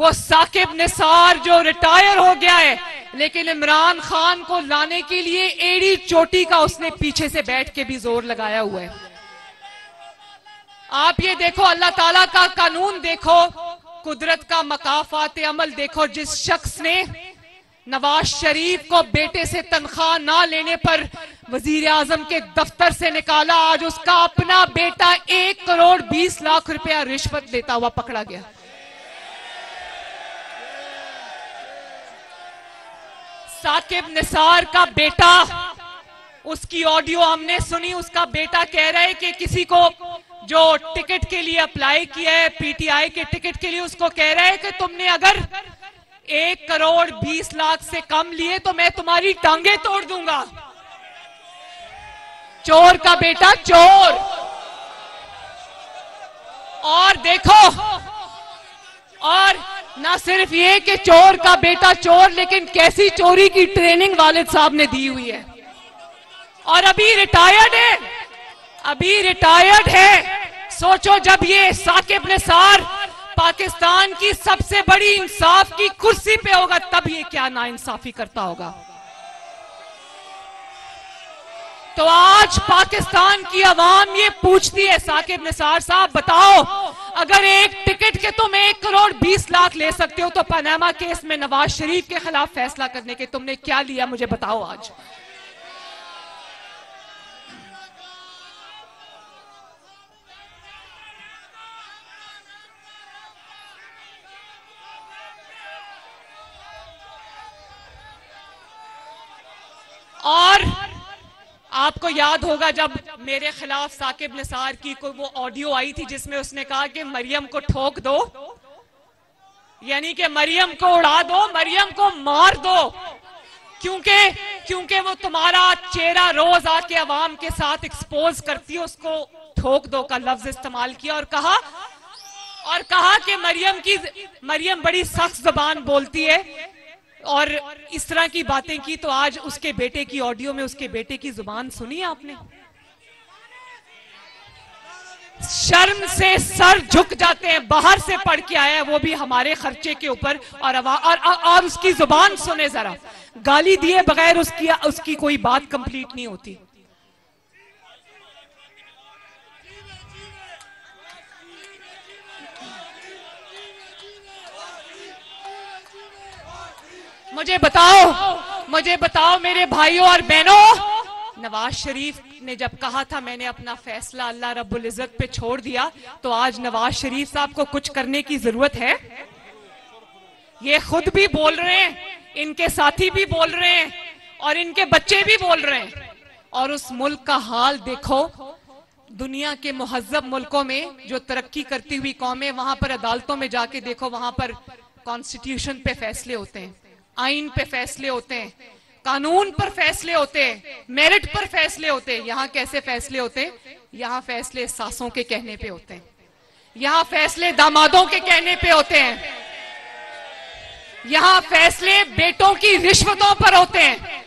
वो साकिब निसार जो रिटायर हो गया है, लेकिन इमरान खान को लाने के लिए एड़ी चोटी का उसने पीछे से बैठ के भी ज़ोर लगाया हुआ है। आप ये देखो, अल्लाह ताला का कानून देखो, कुदरत का मकाफात अमल देखो, जिस शख्स ने नवाज़ शरीफ को बेटे से तनख्वाह ना लेने पर वज़ीर आज़म के दफ्तर से निकाला, आज उसका अपना बेटा एक करोड़ बीस लाख रुपया रिश्वत लेता हुआ पकड़ा गया। साकिब निसार का बेटा। उसकी ऑडियो हमने सुनी, उसका बेटा कह रहा है कि किसी को जो टिकट के लिए अप्लाई किया है पीटीआई के टिकट के लिए, उसको कह रहा है कि तुमने अगर एक करोड़ बीस लाख से कम लिए तो मैं तुम्हारी टांगे तोड़ दूँगा। चोर का बेटा, चोर। और देखो, और ना सिर्फ़ ये कि चोर का बेटा चोर, लेकिन कैसी चोरी की ट्रेनिंग वालिद साहब ने दी हुई है। और अभी रिटायर्ड है। अभी रिटायर्ड है। सोचो जब ये साकिब निसार पाकिस्तान की सबसे बड़ी इंसाफ की कुर्सी पे होगा, तब ये क्या ना इंसाफी करता होगा। तो आज पाकिस्तान की आवाम ये पूछती है, साकिब निसार साहब, बताओ अगर एक टिकट के तुम एक करोड़ बीस लाख ले सकते हो तो पनामा केस में नवाज़ शरीफ के खिलाफ फैसला करने के तुमने क्या लिया, मुझे बताओ आज। और आपको याद होगा जब मेरे खिलाफ साकिब निसार की कोई वो ऑडियो आई थी जिसमें उसने कहा कि मरियम को ठोक दो, यानी कि मरियम को उड़ा दो, मरियम को मार दो, क्योंकि क्योंकि वो तुम्हारा चेहरा रोज आके अवाम के साथ एक्सपोज करती है, उसको ठोक दो का लफ्ज इस्तेमाल किया और कहा और कहा कि मरियम की, मरियम बड़ी सख्त जबान बोलती है और इस तरह की बातें की तो आज उसके बेटे की ऑडियो में उसके बेटे की ज़ुबान सुनी आपने? शर्म से सर झुक जाते हैं बाहर से पढ़ के आया है वो भी हमारे खर्चे के ऊपर। और, और और उसकी ज़ुबान सुने जरा। गाली दिए बगैर उसकी उसकी कोई बात कंप्लीट नहीं होती। मुझे बताओ मुझे बताओ मेरे भाइयों और बहनों, नवाज़ शरीफ ने जब कहा था मैंने अपना फैसला अल्लाह रब्बुल इज़्ज़त पे छोड़ दिया तो आज नवाज़ शरीफ साहब को कुछ करने की ज़रूरत है? ये खुद भी बोल रहे हैं, इनके साथी भी बोल रहे हैं, और इनके बच्चे भी बोल रहे हैं। और उस मुल्क का हाल देखो, दुनिया के महजब मुल्कों में जो तरक्की करती हुई कौमें, वहाँ पर अदालतों में जाके देखो, वहाँ पर कॉन्स्टिट्यूशन पे फैसले होते हैं। आइन पे फैसले होते हैं, कानून पर फैसले होते हैं, मेरिट पर फैसले होते हैं। यहाँ कैसे फैसले होते हैं? यहाँ फैसले सासों के कहने पे होते हैं। यहाँ फैसले दामादों के कहने पे होते हैं। यहाँ फैसले बेटों की रिश्वतों पर होते हैं।